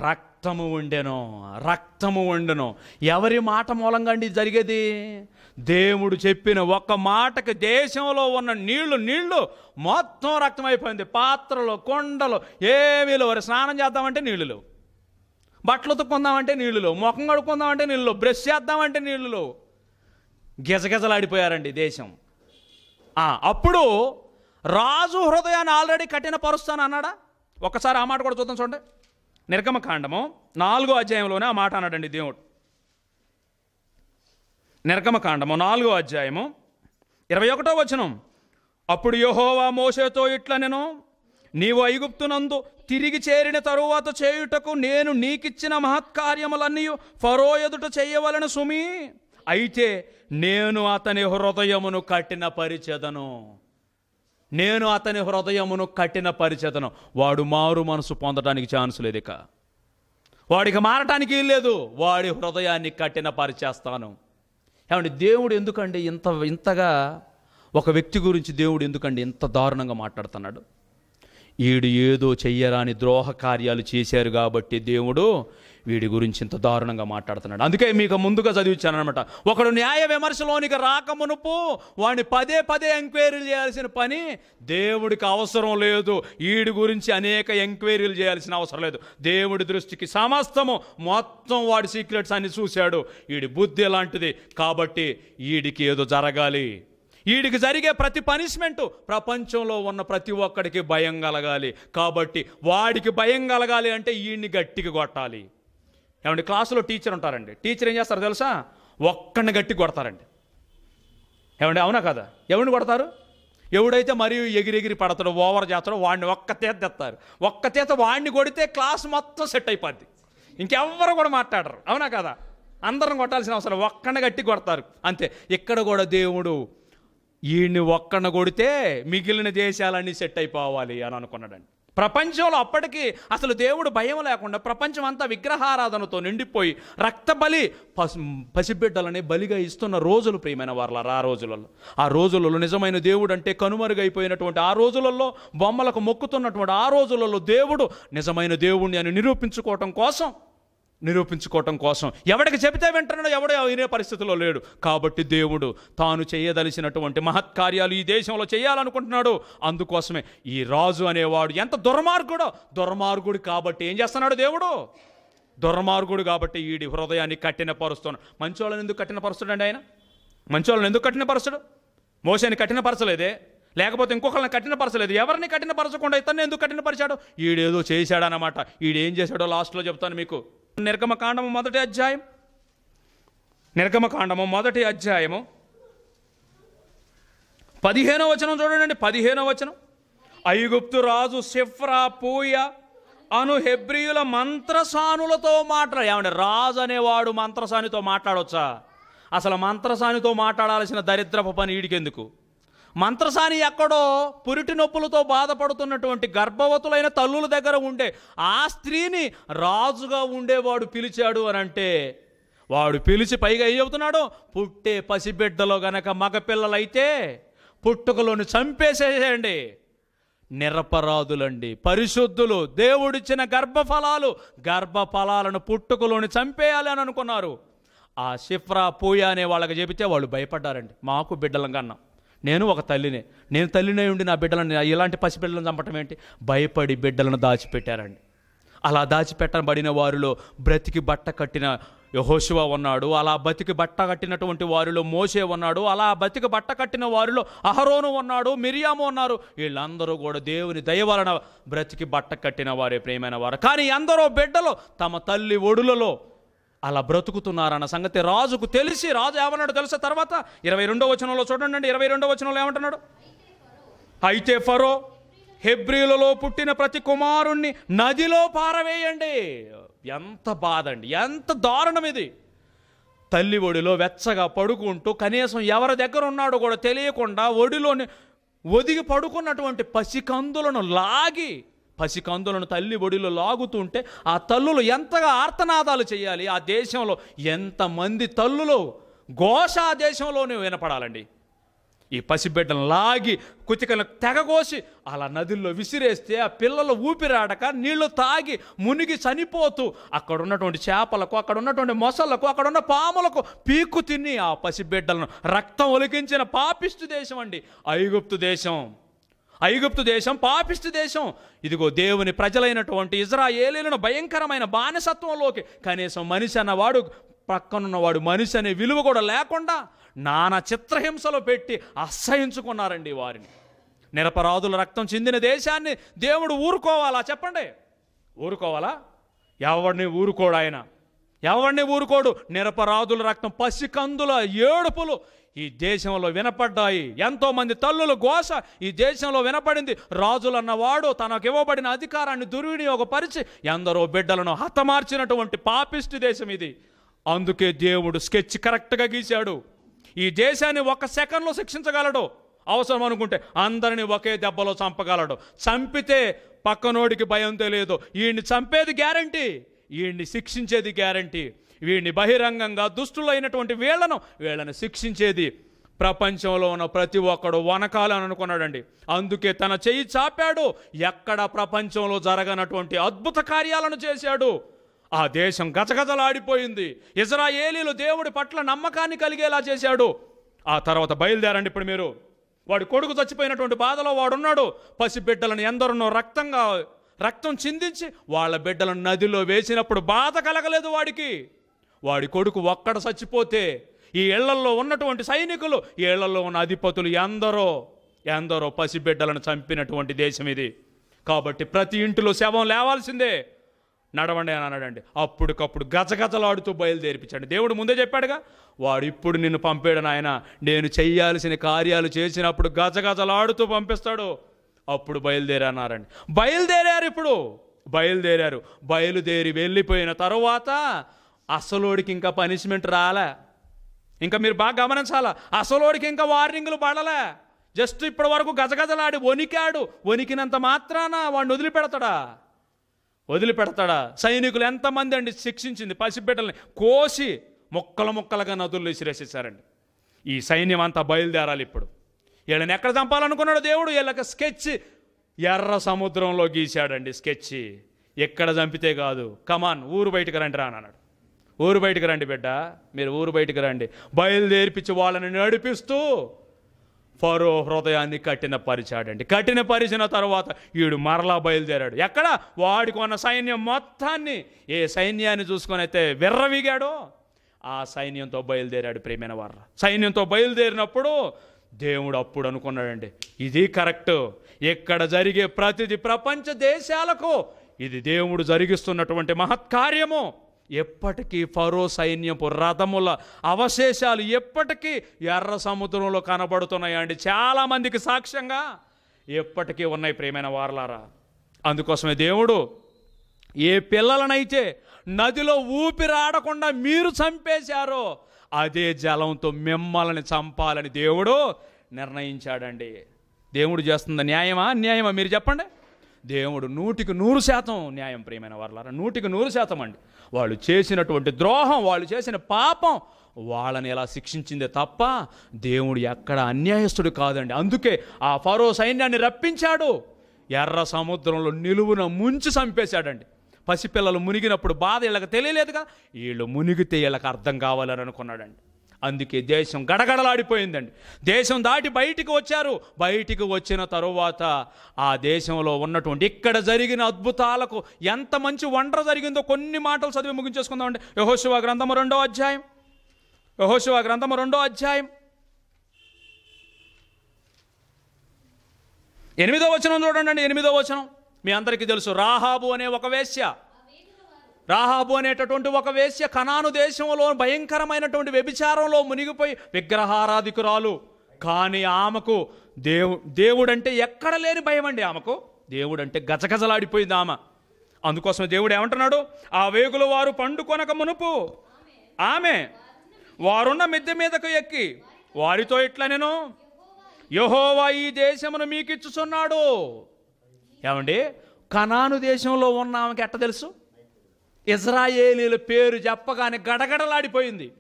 రక్తము ఉండెను రక్తము ఉండెను ఎవరి మాట మూలంగా అండి జరిగేది? దేవుడు చెప్పిన ఒక మాటకి దేశంలో ఉన్న నీళ్ళు నీళ్ళు మొత్తం రక్తం అయిపోయింది పాత్రలు కొండలు ఏమీ లేవు. స్నానం చేద్దామంటే నీళ్ళు లేవు. బట్టలు ఉతుక్కుందామంటే నీళ్ళు లేవు. ముఖం కడుక్కుందామంటే నీళ్ళు లేవు. బ్రష్ చేద్దామంటే నీళ్ళు లేవు. గిజగిజలాడిపోయారండి దేశం. అప్పుడు రాజు హృదయాన్ని ఆల్రెడీ కఠిన పరుస్తాను అన్నాడా? ఒకసారి ఆ మాట కూడా చూద్దాం చూడండి. నిర్గమకాండము నాలుగో అధ్యాయంలోనే ఆ మాట అన్నాడండి దేవుడు. నిర్గమకాండము నాలుగో అధ్యాయము ఇరవై ఒకటో వచనం. అప్పుడు యహోవా మోషేతో ఇట్లా నేను నీవు ఐగుప్తునందు తిరిగి చేరిన తరువాత చేయుటకు నేను నీకిచ్చిన మహత్కార్యములన్నీ ఫరో ఎదుట చేయవలను సుమి. అయితే నేను అతని హృదయమును కట్టిన పరిచెదను. నేను అతని హృదయమును కట్టిన పరిచదను. వాడు మారు మనసు పొందడానికి ఛాన్స్ లేదు ఇక వాడికి మారటానికి లేదు. వాడి హృదయాన్ని కట్టిన పరిచేస్తాను. ఏమండి దేవుడు ఎందుకండి ఇంత ఇంతగా ఒక వ్యక్తి గురించి దేవుడు ఎందుకండి ఇంత దారుణంగా మాట్లాడుతున్నాడు? వీడు ఏదో చెయ్యరాని ద్రోహ కార్యాలు చేశారు కాబట్టి దేవుడు వీడి గురించి ఇంత దారుణంగా మాట్లాడుతున్నాడు. అందుకే మీకు ముందుగా చదివించానమాట ఒకడు న్యాయ విమర్శలోనికి రాకమునుపు వాడిని పదే పదే ఎంక్వైరీలు చేయాల్సిన పని దేవుడికి అవసరం లేదు. వీడి గురించి అనేక ఎంక్వైరీలు చేయాల్సిన అవసరం లేదు. దేవుడి దృష్టికి సమస్తము మొత్తం వాడి సీక్రెట్స్ అన్ని చూశాడు. వీడి బుద్ధి ఎలాంటిది? కాబట్టి వీడికి ఏదో జరగాలి. వీడికి జరిగే ప్రతి పనిష్మెంటు ప్రపంచంలో ఉన్న ప్రతి ఒక్కడికి భయం కలగాలి. కాబట్టి వాడికి భయం కలగాలి అంటే వీడిని గట్టిగా కొట్టాలి. ఏమండి క్లాసులో టీచర్ ఉంటారండి. టీచర్ ఏం చేస్తారు తెలుసా? ఒక్కడిని గట్టి కొడతారండి. ఏమండి అవునా కదా? ఎవరిని కొడతారు? ఎవడైతే మరీ ఎగిరెగిరి పడతాడో ఓవర్ చేస్తాడో వాడిని ఒక్క తీత తెస్తారు. ఒక్క తీత వాడిని కొడితే క్లాస్ మొత్తం సెట్ అయిపోద్ది. ఇంకెవ్వరు కూడా మాట్లాడరు. అవునా కదా? అందరం కొట్టాల్సిన అవసరం ఒక్కడిని గట్టి కొడతారు. అంతే. ఇక్కడ కూడా దేవుడు ఈయన్ని ఒక్కడిని కొడితే మిగిలిన దేశాలన్నీ సెట్ అయిపోవాలి అని అనుకున్నాడండి. ప్రపంచంలో అప్పటికి అసలు దేవుడు భయం లేకుండా ప్రపంచం అంతా విగ్రహారాధనతో నిండిపోయి రక్తబలి పసి పసిబిడ్డలని బలిగా ఇస్తున్న రోజులు ప్రియమైన వాళ్ళ ఆ రోజులలో. ఆ రోజులలో నిజమైన దేవుడు అంటే కనుమరుగైపోయినటువంటి ఆ రోజులలో బొమ్మలకు మొక్కుతున్నటువంటి ఆ రోజులలో దేవుడు నిజమైన దేవుణ్ణి అని నిరూపించుకోవటం కోసం నిరూపించుకోవటం కోసం. ఎవడికి చెబితే వింటున్నాడో ఎవడో వినే పరిస్థితిలో లేడు. కాబట్టి దేవుడు తాను చేయదలిసినటువంటి మహత్కార్యాలు ఈ దేశంలో చేయాలనుకుంటున్నాడు. అందుకోసమే ఈ రాజు అనేవాడు ఎంత దుర్మార్గుడో. దుర్మార్గుడు కాబట్టి ఏం చేస్తున్నాడు దేవుడు? దుర్మార్గుడు కాబట్టి ఈడి హృదయాన్ని కఠినపరుస్తున్నాడు. మంచోళ్ళని ఎందుకు కఠినపరుస్తాడండి ఆయన? మంచోళ్ళని ఎందుకు కఠినపరచడు మోసాన్ని కఠినపరచలేదే. లేకపోతే ఇంకొకరిని కఠినపరచలేదు. ఎవరిని కఠినపరచకుండా ఇతన్ని ఎందుకు కఠినపరిచాడు? ఈడేదో చేశాడనమాట ఈడేం చేశాడో లాస్ట్లో చెప్తాను మీకు. నిర్గమకాండము మొదటి అధ్యాయం. నిర్గమకాండము మొదటి అధ్యాయము. పదిహేనో వచనం చూడండి పదిహేనో వచనం. ఐగుప్తు రాజు సిఫ్రా పూయ అను హెబ్రియుల మంత్రసానులతో మాట్లాడు ఏమంటే రాజు అనేవాడు మంత్రసానితో మాట్లాడవచ్చా అసలు మంత్రసానితో మాట్లాడాల్సిన దరిద్రపు పని ఈడికెందుకు? మంత్రసాని ఎక్కడో పురిటి నొప్పులతో బాధపడుతున్నటువంటి గర్భవతులైన తల్లుల దగ్గర ఉండే ఆ స్త్రీని రాజుగా ఉండేవాడు పిలిచాడు అని అంటే వాడు పిలిచి పైగా ఏం చెబుతున్నాడు? పుట్టే పసిబిడ్డలో గనక మగపిల్లలైతే పుట్టుకలోని చంపేసేయండి నిరపరాధులండి పరిశుద్ధులు దేవుడిచ్చిన గర్భఫలాలు గర్భఫలాలను పుట్టుకలోని చంపేయాలి అని అనుకున్నారు. ఆ షిఫ్రా పూయ అనే వాళ్ళకి చెబితే వాళ్ళు భయపడ్డారండి. మాకు బిడ్డలం కన్నా. నేను ఒక తల్లినే. నేను తల్లినే ఉండి నా బిడ్డలను ఇలాంటి పసిబిడ్డలను చంపటం ఏంటి? భయపడి బిడ్డలను దాచిపెట్టారండి. అలా దాచిపెట్టబడిన వారిలో బ్రతికి బట్ట కట్టిన యహోశివ ఉన్నాడు అలా బతికి బట్ట కట్టినటువంటి వారిలో మోసే ఉన్నాడు అలా బతికి బట్ట కట్టిన వారిలో అహరోను ఉన్నాడు మిరియాము ఉన్నారు. వీళ్ళందరూ కూడా దేవుని దయ వలన బ్రతికి బట్ట కట్టిన వారే ప్రేమైన వారు. కానీ అందరూ బిడ్డలు తమ తల్లి ఒడులలో అలా బ్రతుకుతున్నారన్న సంగతి రాజుకు తెలిసి రాజు ఏమన్నాడు తెలుసా తర్వాత? ఇరవై రెండో వచనంలో చూడండి ఇరవై రెండో వచనంలో ఏమంటున్నాడు? అయితే ఫరో హెబ్రిలలో పుట్టిన ప్రతి కుమారుణ్ణి నదిలో పారవేయండి. ఎంత బాధ అండి ఎంత దారుణం ఇది. తల్లి ఒడిలో వెచ్చగా పడుకుంటూ కనీసం ఎవరి దగ్గర ఉన్నాడో కూడా తెలియకుండా ఒడిలోని ఒదిగి పడుకున్నటువంటి పసికందులను లాగి పసికందులను తల్లి ఒడిలో లాగుతుంటే ఆ తల్లులు ఎంతగా ఆర్తనాదాలు చేయాలి? ఆ దేశంలో ఎంతమంది తల్లులు ఘోష ఆ దేశంలోనే వినపడాలండి. ఈ పసిబిడ్డను లాగి కుతికలను తెగగోసి అలా నదుల్లో విసిరేస్తే ఆ పిల్లలు ఊపిరాడక నీళ్ళు తాగి మునిగి చనిపోతూ అక్కడ ఉన్నటువంటి చేపలకు అక్కడ ఉన్నటువంటి మొసళ్ళకు అక్కడ ఉన్న పాములకు పీక్కు తిని ఆ పసిబిడ్డలను రక్తం ఒలికించిన పాపిస్తు దేశం అండి ఐగుప్తు దేశం. ఐగుప్తు దేశం పాపిష్టి దేశం. ఇదిగో దేవుని ప్రజలైనటువంటి ఇజ్రాయేలీలను భయంకరమైన బానిసత్వంలోకి కనీసం మనిషి అన్నవాడు పక్కనున్నవాడు మనిషి అనే విలువ కూడా లేకుండా నానా చిత్రహింసలు పెట్టి అసహించుకున్నారండి వారిని. నిరపరాధుల రక్తం చెందిన దేశాన్ని దేవుడు ఊరుకోవాలా చెప్పండి? ఊరుకోవాలా? ఎవరిని ఊరుకోడు ఆయన? ఎవరిని ఊరుకోడు? నిరపరాధుల రక్తం పసికందుల ఏడుపులు. ఈ దేశంలో వినపడ్డాయి ఎంతోమంది తల్లుల ఘోష ఈ దేశంలో వినపడింది రాజులన్నవాడు తనకు ఇవ్వబడిన అధికారాన్ని దుర్వినియోగపరిచి ఎందరో బిడ్డలను హతమార్చినటువంటి పాపిష్టి దేశం ఇది. అందుకే దేవుడు స్కెచ్ కరెక్ట్గా గీశాడు. ఈ దేశాన్ని ఒక సెకండ్లో శిక్షించగలడు. అవసరం అనుకుంటే అందరిని ఒకే దెబ్బలో చంపగలడు. చంపితే పక్కనోడికి భయం తెలియదు. వీడిని చంపేది గ్యారంటీ. వీడిని శిక్షించేది గ్యారంటీ. వీడిని బహిరంగంగా దుష్టులైనటువంటి వీళ్ళను వీళ్ళని శిక్షించేది. ప్రపంచంలో ఉన్న ప్రతి ఒక్కడు వనకాలని అనుకున్నాడండి. అందుకే తన చెయ్యి చాపాడు. ఎక్కడ ప్రపంచంలో జరగనటువంటి అద్భుత కార్యాలను చేశాడు. ఆ దేశం గజగజలాడిపోయింది. ఇజ్రాయేలీలు దేవుడి పట్ల నమ్మకాన్ని కలిగేలా చేశాడు. ఆ తర్వాత బయలుదేరండి ఇప్పుడు మీరు. వాడి కొడుకు చచ్చిపోయినటువంటి బాధలో వాడున్నాడు. పసిబిడ్డలను ఎందరునో రక్తంగా రక్తం చిందించి వాళ్ళ బిడ్డలను నదిలో వేసినప్పుడు బాధ కలగలేదు వాడికి. వాడి కొడుకు ఒక్కడ చచ్చిపోతే ఈ ఇళ్ళల్లో ఉన్నటువంటి సైనికులు ఈ ఇళ్ళలో ఉన్న అధిపతులు ఎందరో ఎందరో పసిబిడ్డలను చంపినటువంటి దేశం ఇది. కాబట్టి ప్రతి ఇంటిలో శవం లేవాల్సిందే. నడవండి అని అన్నాడండి. అప్పటికప్పుడు గజగజలాడుతూ బయలుదేరిపించండి. దేవుడు ముందే చెప్పాడుగా వాడు ఇప్పుడు నిన్ను పంపాడు నాయన. నేను చేయాల్సిన కార్యాలు చేసినప్పుడు గజగజలాడుతూ పంపిస్తాడు. అప్పుడు బయలుదేరన్నారండి. బయలుదేరారు ఇప్పుడు. బయలుదేరారు. బయలుదేరి వెళ్ళిపోయిన తరువాత అసలోడికి ఇంకా పనిష్మెంట్ రాలే. ఇంకా మీరు బాగా గమనించాలా? అసలోడికి ఇంకా వార్నింగ్లు పడలే. జస్ట్ ఇప్పటి వరకు గజగజలాడి వణికాడు. వణికినంత మాత్రాన వాడిని వదిలిపెడతాడా? వదిలిపెడతాడా? సైనికులు ఎంతమంది అండి శిక్షించింది? పసిబిడ్డల్ని కోసి ముక్కలు ముక్కలుగా నదుల్లో విసిరేసేసారండి ఈ సైన్యం అంతా బయలుదేరాలి ఇప్పుడు. వీళ్ళని ఎక్కడ చంపాలనుకున్నాడు దేవుడు? వీళ్ళకి స్కెచ్ ఎర్ర సముద్రంలో గీశాడండి స్కెచ్. ఎక్కడ చంపితే కాదు. కమాన్ ఊరు బయటకు రండి రానన్నాడు ఊరు బయటకు రండి బిడ్డ. మీరు ఊరు బయటకు రండి. బయలుదేర్పించి వాళ్ళని నడిపిస్తూ ఫరో హృదయాన్ని కఠిన పరిచాడండి. కఠిన పరిచిన తర్వాత వీడు మరలా బయలుదేరాడు. ఎక్కడ? వాడికి ఉన్న సైన్యం మొత్తాన్ని. ఏ సైన్యాన్ని చూసుకొని అయితే విర్రవిగాడో ఆ సైన్యంతో బయలుదేరాడు ప్రేమైన వారు సైన్యంతో బయలుదేరినప్పుడు దేవుడు అప్పుడు అనుకున్నాడండి ఇది కరెక్ట్. ఇక్కడ జరిగే ప్రతిది ప్రపంచ దేశాలకు ఇది దేవుడు జరిగిస్తున్నటువంటి మహత్కార్యము. ఎప్పటికీ ఫరో సైన్యపు రథముల అవశేషాలు ఎప్పటికీ ఎర్ర సముద్రంలో కనబడుతున్నాయండి చాలామందికి సాక్ష్యంగా ఎప్పటికీ ఉన్నాయి ప్రేమైన వారలారా. అందుకోసమే దేవుడు ఏ పిల్లలనైతే నదిలో ఊపిరాడకుండా మీరు చంపేశారో అదే జలంతో మిమ్మల్ని చంపాలని దేవుడు నిర్ణయించాడండి. దేవుడు చేస్తుంది న్యాయమా? అన్యాయమా మీరు చెప్పండి. దేవుడు నూటికి నూరు శాతం న్యాయం ప్రియమైన వాళ్ళారా నూటికి నూరు శాతం అండి. వాళ్ళు చేసినటువంటి ద్రోహం వాళ్ళు చేసిన పాపం వాళ్ళని ఎలా శిక్షించిందే తప్ప దేవుడు ఎక్కడ అన్యాయస్తుడు కాదండి. అందుకే ఆ ఫరో సైన్యాన్ని రప్పించాడు. ఎర్ర సముద్రంలో నిలువున ముంచి చంపేశాడండి. పసిపిల్లలు మునిగినప్పుడు బాధ వీళ్ళకి తెలియలేదుగా? వీళ్ళు మునిగితే వీళ్ళకి అర్థం కావాలని అనుకున్నాడండి. అందుకే దేశం గడగడలాడిపోయిందండి. దేశం దాటి బయటికి వచ్చారు. బయటికి వచ్చిన తరువాత ఆ దేశంలో ఉన్నటువంటి ఇక్కడ జరిగిన అద్భుతాలకు ఎంత మంచి వండర జరిగిందో కొన్ని మాటలు చదివి ముగించేసుకుందామండి. యహోశివ గ్రంథము రెండో అధ్యాయం. యహోశివ గ్రంథము రెండో అధ్యాయం. ఎనిమిదో వచనం చూడండి ఎనిమిదో వచనం. మీ అందరికీ తెలుసు రాహాబు అనే ఒక వేశ్య. రాహాబు అనేటటువంటి ఒక వేశ్య కనాను దేశంలో భయంకరమైనటువంటి వ్యభిచారంలో మునిగిపోయి విగ్రహారాధికురాలు. కానీ ఆమెకు దేవు దేవుడంటే ఎక్కడ లేని భయం అండి ఆమెకు. దేవుడంటే గజగజలాడిపోయింది ఆమె. అందుకోసం దేవుడు ఏమంటున్నాడు? ఆ వేగులు వారు పండుకొనక మునుపు. ఆమె వారున్న మిద్దె మీదకు ఎక్కి వారితో ఇట్లా నేను యహోవా ఈ దేశమును మీకు ఇచ్చుచున్నాడు ఏమండి? కనాను దేశంలో ఉన్న ఆమెకి ఎట్ట తెలుసు? ఇజ్రాయేలీల పేరు చెప్పగానే గడగడలాడిపోయింది.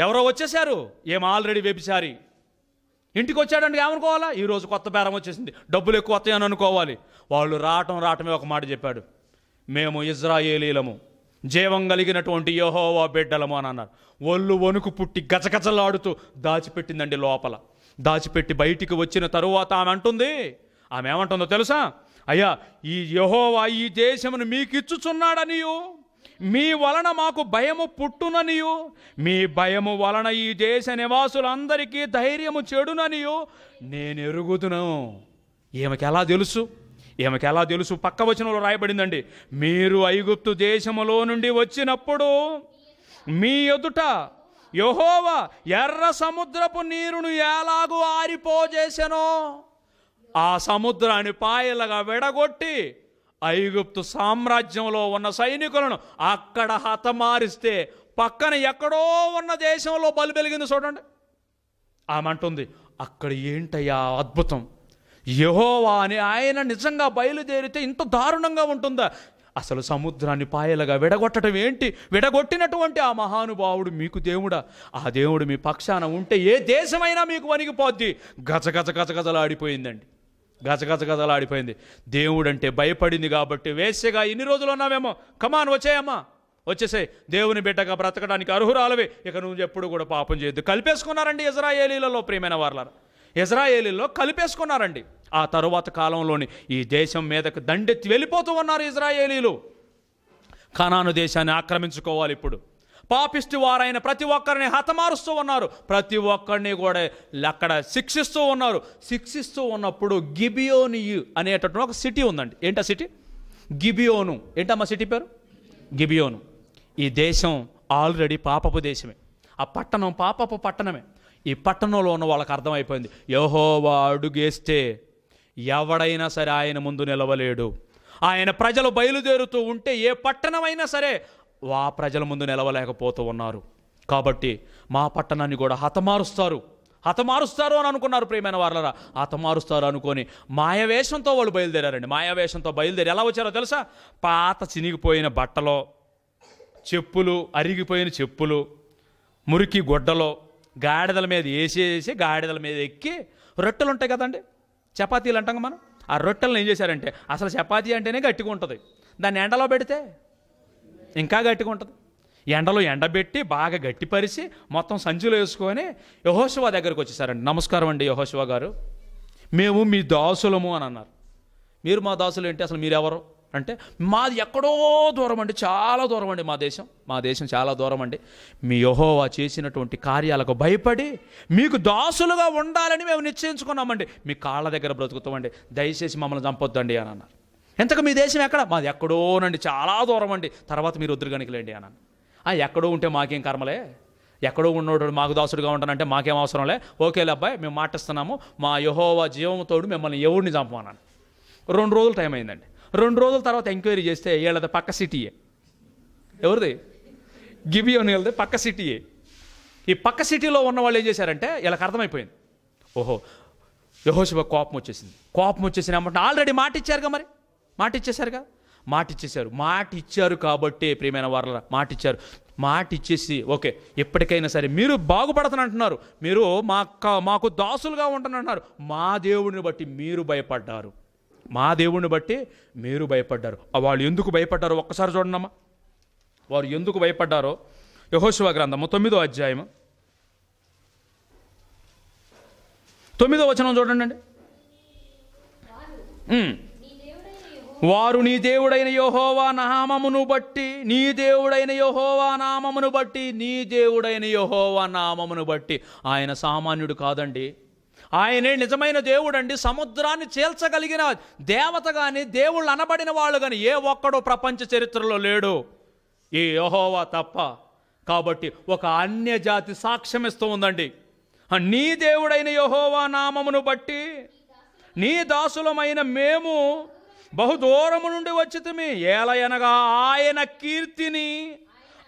ఎవరో వచ్చేసారు ఏం ఆల్రెడీ వ్యభిచారి. ఇంటికి వచ్చాడంటే ఏమనుకోవాలా? ఈరోజు కొత్త బేరం వచ్చేసింది. డబ్బులు ఎక్కువ వస్తాయని అనుకోవాలి. వాళ్ళు రావటం రావటమే ఒక మాట చెప్పాడు. మేము ఇజ్రాయేలీలము. జీవం కలిగినటువంటి యహోవా బిడ్డలము అని అన్నారు. ఒళ్ళు వణుకు పుట్టి గజగజలాడుతూ దాచిపెట్టిందండి లోపల. దాచిపెట్టి బయటికి వచ్చిన తరువాత ఆమె అంటుంది ఆమె ఏమంటుందో తెలుసా? అయ్యా ఈ యహోవా ఈ దేశమును మీకు ఇచ్చుచున్నాడనియు మీ వలన మాకు భయము పుట్టుననియు. మీ భయము వలన ఈ దేశ నివాసులందరికీ ధైర్యము చెడుననియు. నేను ఎరుగుదును. ఈమెకి ఎలా తెలుసు? ఈమెకి ఎలా తెలుసు? పక్క వచనంలో రాయబడిందండి మీరు ఐగుప్తు దేశములో నుండి వచ్చినప్పుడు మీ ఎదుట యహోవా ఎర్ర సముద్రపు నీరును ఎలాగూ ఆరిపోజేసెనో. ఆ సముద్రాన్ని పాయలుగా విడగొట్టి ఐగుప్తు సామ్రాజ్యంలో ఉన్న సైనికులను అక్కడ హతమారిస్తే పక్కన ఎక్కడో ఉన్న దేశంలో బలు వెలిగింది చూడండి. ఆమె అంటుంది అక్కడ ఏంటయ్యా అద్భుతం? యహోవా అని ఆయన నిజంగా బయలుదేరితే ఇంత దారుణంగా ఉంటుందా? అసలు సముద్రాన్ని పాయలుగా విడగొట్టడం ఏంటి? విడగొట్టినటువంటి ఆ మహానుభావుడు మీకు దేవుడా? ఆ దేవుడు మీ పక్షాన ఉంటే ఏ దేశమైనా మీకు వణిగిపోద్ది. గజ గజ గజ గజలాడిపోయిందండి గజ గజ దేవుడు అంటే భయపడింది కాబట్టి వేసేగా ఇన్ని రోజులు ఉన్నామేమో కమాన్ వచ్చేయమ్మా. వచ్చేసాయి. దేవుని బిడ్డగా బ్రతకడానికి అర్హురాలవే. ఇక నువ్వు ఎప్పుడు కూడా పాపం చేయొద్దు. కలిపేసుకున్నారండి ఇజ్రాయేలీలలో ప్రియమైన వార్లారా. ఇజ్రాయేలీలో కలిపేసుకున్నారండి. ఆ తరువాత కాలంలోని ఈ దేశం మీదకు దండెత్తి వెళ్ళిపోతూ ఉన్నారు ఇజ్రాయేలీలు. కనాను దేశాన్ని ఆక్రమించుకోవాలి ఇప్పుడు. పాపిస్టు వారైన ప్రతి ఒక్కరిని హతమారుస్తూ ఉన్నారు. ప్రతి ఒక్కరిని కూడా అక్కడ శిక్షిస్తూ ఉన్నారు. శిక్షిస్తూ ఉన్నప్పుడు గిబియోనియు అనేటటువంటి ఒక సిటీ ఉందండి. ఏంటా సిటీ? గిబియోను. ఏంటమ్మా సిటీ పేరు? గిబియోను. ఈ దేశం ఆల్రెడీ పాపపు దేశమే. ఆ పట్టణం పాపపు పట్టణమే. ఈ పట్టణంలో ఉన్న వాళ్ళకి అర్థమైపోయింది. యహోవా అడుగేస్తే ఎవడైనా సరే ఆయన ముందు నిలవలేడు. ఆయన ప్రజలు బయలుదేరుతూ ఉంటే ఏ పట్టణమైనా సరే వా ప్రజల ముందు నిలవలేకపోతూ ఉన్నారు. కాబట్టి మా పట్టణాన్ని కూడా హతమారుస్తారు. హతమారుస్తారు అని అనుకున్నారు ప్రియమైన వాళ్ళరా హతమారుస్తారు అనుకొని మాయవేషంతో వాళ్ళు బయలుదేరారండి. మాయవేషంతో బయలుదేరి ఎలా వచ్చారో తెలుసా? పాత చినిగిపోయిన బట్టలో చెప్పులు అరిగిపోయిన చెప్పులు మురికి గుడ్డలో గాడిదల మీద వేసేసి గాడిదల మీద ఎక్కి రొట్టెలు ఉంటాయి కదండి? చపాతీలు అంటాం మనం. ఆ రొట్టెలను ఏం చేశారంటే అసలు చపాతీ అంటేనే గట్టిగా ఉంటుంది. దాన్ని ఎండలో పెడితే ఇంకా గట్టిగా ఉంటుంది. ఎండలో ఎండబెట్టి బాగా గట్టిపరిచి మొత్తం సంచులు వేసుకొని యహోశివా దగ్గరికి వచ్చేసారండి. నమస్కారం అండి యహోశివ గారు. మేము మీ దాసులము అని అన్నారు. మీరు మా దాసులు ఏంటి? అసలు మీరెవరు? అంటే మాది ఎక్కడో దూరం అండి చాలా దూరం అండి మా దేశం. మా దేశం చాలా దూరం అండి. మీ యహోవా చేసినటువంటి కార్యాలకు భయపడి మీకు దాసులుగా ఉండాలని మేము నిశ్చయించుకున్నామండి. మీ కాళ్ళ దగ్గర బ్రతుకుతామండి. దయచేసి మమ్మల్ని చంపొద్దండి అని అన్నారు. ఎంతకు మీ దేశం ఎక్కడ? మాది ఎక్కడోనండి చాలా దూరం అండి తర్వాత మీరు వద్దురుగానికిలేండి అన్నాను ఆ ఎక్కడో ఉంటే మాకేం కర్మలే? ఎక్కడో ఉన్నోడు మాకు దాసుడుగా ఉంటానంటే మాకేం అవసరంలే ఓకేలే అబ్బాయి మేము మాటిస్తున్నాము. మా యహోవా జీవంతోడు మిమ్మల్ని ఎవరిని చంపమన్నాను రెండు రోజులు టైం అయిందండి. రెండు రోజుల తర్వాత ఎంక్వైరీ చేస్తే వీళ్ళది పక్క సిటీయే ఎవరిది? గిబియోని వెళ్ళది పక్క సిటీయే ఈ పక్క సిటీలో ఉన్న వాళ్ళు ఏం చేశారంటే వీళ్ళకి అర్థమైపోయింది. ఓహో యహోశివ కోపం వచ్చేసింది. కోపం వచ్చేసింది ఏమంటే ఆల్రెడీ మాట ఇచ్చారుగా మరి. మాట ఇచ్చేశారుగా మాట ఇచ్చేశారు మాట ఇచ్చారు కాబట్టి ప్రియమైన వారు మాట ఇచ్చారు మాట ఇచ్చేసి ఓకే ఎప్పటికైనా సరే మీరు బాగుపడతానంటున్నారు. మీరు మా మాకు దాసులుగా ఉంటానంటున్నారు మా దేవుడిని బట్టి మీరు భయపడ్డారు. మా దేవుడిని బట్టి మీరు భయపడ్డారు. వాళ్ళు ఎందుకు భయపడ్డారో ఒక్కసారి చూడండమ్మా. వారు ఎందుకు భయపడ్డారో యహోశివ గ్రంథము తొమ్మిదో అధ్యాయము. తొమ్మిదో వచనం చూడండి అండి ఉమ్. నీ దేవుడైన యెహోవా వారు నీ దేవుడైన యహోవా నామమును బట్టి నీ దేవుడైన యహోవా నామమును బట్టి నీ దేవుడైన యహోవా నామమును బట్టి. ఆయన సామాన్యుడు కాదండి. ఆయనే నిజమైన దేవుడండి. సముద్రాన్ని చేల్చగలిగిన దేవత కానీ దేవుళ్ళు అనబడిన వాళ్ళు కానీ ఏ ఒక్కడో ప్రపంచ చరిత్రలో లేడు. ఈ యహోవా తప్ప. కాబట్టి ఒక అన్యజాతి సాక్ష్యం ఇస్తూ ఉందండి నీ దేవుడైన యహోవా నామమును బట్టి నీ దాసులమైన మేము బహుదూరము నుండి వచ్చితిమి. ఏలయనగా ఆయన కీర్తిని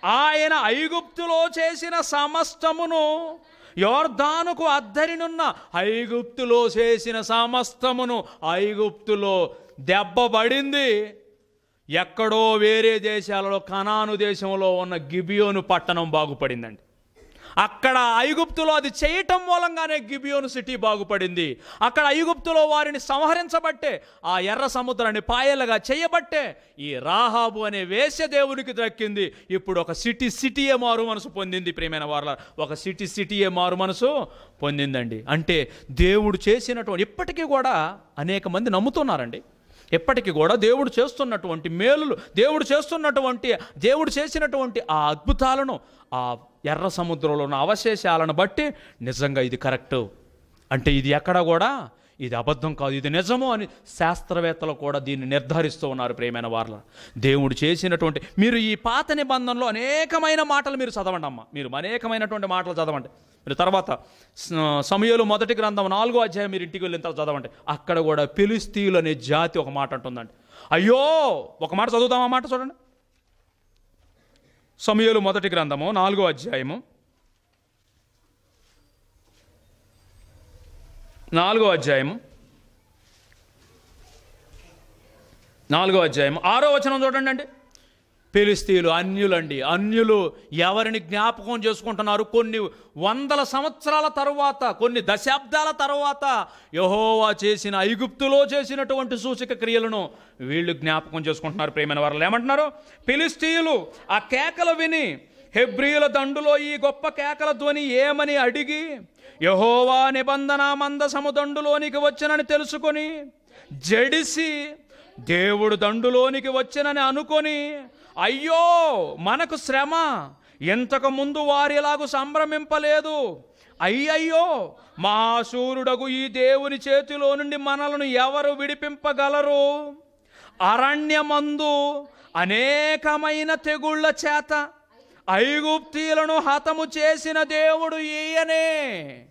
ఆయన ఐగుప్తులో చేసిన సమస్తమును యోర్ధానుకు అద్దరినున్న ఐగుప్తులో చేసిన సమస్తమును ఐగుప్తులో దెబ్బబడింది. ఎక్కడో వేరే దేశాలలో కనాను దేశంలో ఉన్న గిబియోను పట్టణం బాగుపడిందండి. అక్కడ ఐగుప్తులో అది చేయటం మూలంగానే గిబియోను సిటీ బాగుపడింది. అక్కడ ఐగుప్తులో వారిని సంహరించబట్టే ఆ ఎర్ర సముద్రాన్ని పాయలుగా చేయబట్టే ఈ రాహాబు అనే వేశ్య దేవునికి దక్కింది. ఇప్పుడు ఒక సిటీ సిటీయే మారు మనసు పొందింది ప్రియమైన వార్ల. ఒక సిటీ సిటీయే మారు మనసు పొందిందండి. అంటే దేవుడు చేసినటువంటి ఇప్పటికీ కూడా అనేక మంది నమ్ముతున్నారండి. ఎప్పటికీ కూడా దేవుడు చేస్తున్నటువంటి మేలులు దేవుడు చేస్తున్నటువంటి దేవుడు చేసినటువంటి ఆ అద్భుతాలను ఆ ఎర్ర సముద్రంలో ఉన్న అవశేషాలను బట్టి నిజంగా ఇది కరెక్ట్. అంటే ఇది ఎక్కడ కూడా ఇది అబద్ధం కాదు ఇది నిజము అని శాస్త్రవేత్తలు కూడా దీన్ని నిర్ధారిస్తూ ఉన్నారు ప్రేమైన వార్ల. దేవుడు చేసినటువంటి మీరు ఈ పాత నిబంధనలో అనేకమైన మాటలు మీరు చదవండి అమ్మ. మీరు అనేకమైనటువంటి మాటలు చదవండి. మీరు తర్వాత సమయంలో సమయలు మొదటి గ్రంథం నాలుగో అధ్యాయం మీరు ఇంటికి వెళ్ళిన తర్వాత చదవండి. అక్కడ కూడా పిలిస్తీయులు అనే జాతి ఒక మాట అంటుందండి. అయ్యో ఒక మాట చదువుతాం ఆ మాట చూడండి. సమయలు మొదటి గ్రంథము నాలుగో అధ్యాయము. నాలుగో అధ్యాయము. నాలుగో అధ్యాయం ఆరో వచనం చూడండి అండి. ఫిలిస్తీన్లు అన్యులండి. అన్యులు ఎవరిని జ్ఞాపకం చేసుకుంటున్నారు? కొన్ని వందల సంవత్సరాల తరువాత కొన్ని దశాబ్దాల తరువాత యహోవా చేసిన ఐగుప్తులో చేసినటువంటి సూచక క్రియలను వీళ్ళు జ్ఞాపకం చేసుకుంటున్నారు. ప్రేమైన వారు ఏమంటున్నారు? ఫిలిస్తీయులు ఆ కేకలు విని హెబ్రియుల దండులో ఈ గొప్ప కేకల ధ్వని ఏమని అడిగి యహోవా నిబంధన మందసము దండులోనికి వచ్చనని తెలుసుకొని జడిసి దేవుడు దండులోనికి వచ్చనని అనుకొని అయ్యో మనకు శ్రమ ఇంతకు ముందు వారిలాగు సంభ్రమింపలేదు. అయ్యయ్యో మా సూర్యుడగు ఈ దేవుని చేతిలో నుండి మనలను ఎవరు విడిపింపగలరు? అరణ్యమందు అనేకమైన తెగుళ్ళ చేత ఐగుప్తీయులను హతము చేసిన దేవుడు ఈయనే.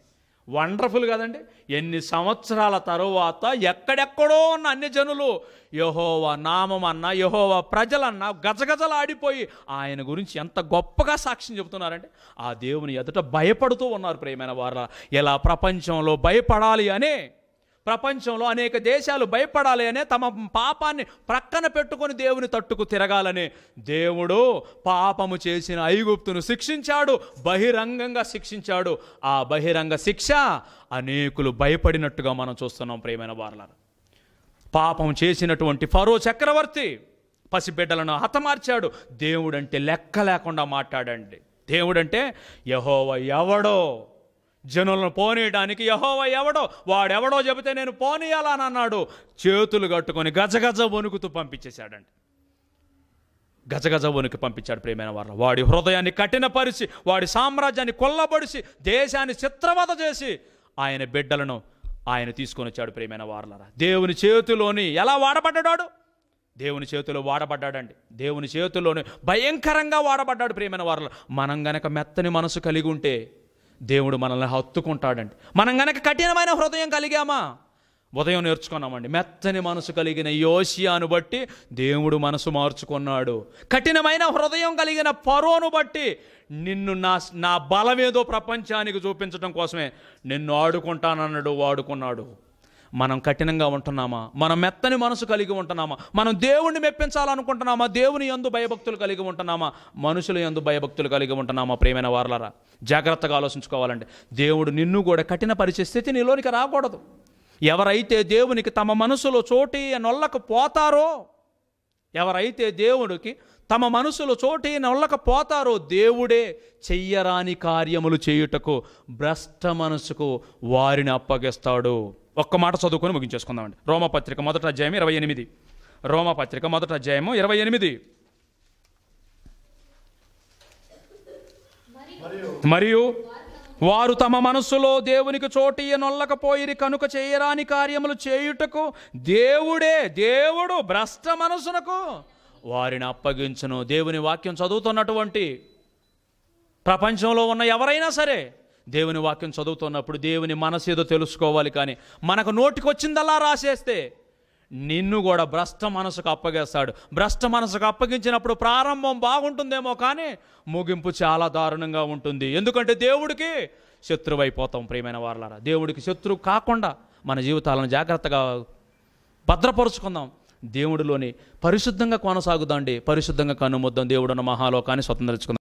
వండర్ఫుల్ కదండి. ఎన్ని సంవత్సరాల తరువాత ఎక్కడెక్కడో ఉన్న అన్ని జనులు యహోవా నామమన్నా యహోవ ప్రజలన్నా గజగజలాడిపోయి ఆయన గురించి ఎంత గొప్పగా సాక్ష్యం చెబుతున్నారంటే ఆ దేవుని ఎదుట భయపడుతూ ఉన్నారు ప్రియమైన వారు ఎలా ప్రపంచంలో భయపడాలి అనే ప్రపంచంలో అనేక దేశాలు భయపడాలి అనే తమ పాపాన్ని ప్రక్కన పెట్టుకొని దేవుని తట్టుకు తిరగాలని దేవుడు పాపము చేసిన ఐగుప్తును శిక్షించాడు బహిరంగంగా శిక్షించాడు. ఆ బహిరంగ శిక్ష అనేకులు భయపడినట్టుగా మనం చూస్తున్నాం ప్రియమైన వారలారా. పాపం చేసినటువంటి ఫరో చక్రవర్తి పసిబిడ్డలను హతమార్చాడు. దేవుడంటే లెక్క లేకుండా మాట్లాడండి. దేవుడంటే యహోవ ఎవడో జనులను పోనీయడానికి యహోవ ఎవడో? వాడెవడో చెబితే నేను పోనీయాలని అన్నాడు. చేతులు కట్టుకొని గజగజ వణుకుతూ పంపించేశాడండి గజగజ వణుకు పంపించాడు ప్రేమైన వారు వాడి హృదయాన్ని కఠినపరిచి వాడి సామ్రాజ్యాన్ని కొల్లబడిసి దేశాన్ని చిత్రవద చేసి ఆయన బిడ్డలను ఆయన తీసుకొని వచ్చాడు ప్రేమైన వారలరా దేవుని చేతిలోని ఎలా వాడబడ్డాడు దేవుని చేతిలో వాడబడ్డాడండి. దేవుని చేతిలోని భయంకరంగా వాడబడ్డాడు ప్రేమైన వారలు. మనం గనక మెత్తని మనసు కలిగి ఉంటే దేవుడు మనల్ని హత్తుకుంటాడండి మనం గనక కఠినమైన హృదయం కలిగామా? ఉదయం నేర్చుకున్నామండి. మెత్తని మనసు కలిగిన యోషియాను బట్టి దేవుడు మనసు మార్చుకున్నాడు. కఠినమైన హృదయం కలిగిన పరోను బట్టి నిన్ను నా నా బలమేదో ప్రపంచానికి చూపించడం కోసమే నిన్ను ఆడుకుంటానన్నాడు వాడుకున్నాడు. మనం కఠినంగా ఉంటున్నామా? మనం మెత్తని మనసు కలిగి ఉంటున్నామా? మనం దేవుణ్ణి మెప్పించాలనుకుంటున్నామా? దేవుని యందు భయభక్తులు కలిగి ఉంటున్నామా? మనుషుల ఎందు భయభక్తులు కలిగి ఉంటున్నామా ప్రేమైన వారలరా? జాగ్రత్తగా ఆలోచించుకోవాలండి. దేవుడు నిన్ను కూడా కఠిన పరిచే స్థితి నీలోనికి రాకూడదు. ఎవరైతే దేవునికి తమ మనసులో చోటి నొల్లకు పోతారో ఎవరైతే దేవుడికి తమ మనసులో చోటి నొల్లక పోతారో దేవుడే చెయ్యరాని కార్యములు చేయుటకు భ్రష్ట మనసుకు వారిని అప్పగిస్తాడు. ఒక్క మాట చదువుకొని ముగించేసుకుందామండి. రోమపత్రిక మొదట అధ్యాయం ఇరవై ఎనిమిది. రోమపత్రిక మొదట అధ్యాయము ఇరవై ఎనిమిది. మరియు వారు తమ మనస్సులో దేవునికి చోటియ నొల్లకపోయిరి కనుక చేయరాని కార్యములు చేయుటకు దేవుడే దేవుడు భ్రష్ట మనసునకు వారిని అప్పగించను. దేవుని వాక్యం చదువుతున్నటువంటి ప్రపంచంలో ఉన్న ఎవరైనా సరే దేవుని వాక్యం చదువుతున్నప్పుడు దేవుని మనసు ఏదో తెలుసుకోవాలి కానీ మనకు నోటికి వచ్చిందల్లా రాసేస్తే నిన్ను కూడా భ్రష్ట మనసుకు అప్పగేస్తాడు. భ్రష్ట మనసుకు అప్పగించినప్పుడు ప్రారంభం బాగుంటుందేమో కానీ ముగింపు చాలా దారుణంగా ఉంటుంది. ఎందుకంటే దేవుడికి శత్రువు అయిపోతాం ప్రియమైన వారలారా. దేవుడికి శత్రువు కాకుండా మన జీవితాలను జాగ్రత్తగా భద్రపరుచుకుందాం. దేవుడిలోని పరిశుద్ధంగా కొనసాగుదాండి పరిశుద్ధంగా కనుమొద్దాం దేవుడున్న మహాలోకాన్ని స్వతంత్రించుకుందాం.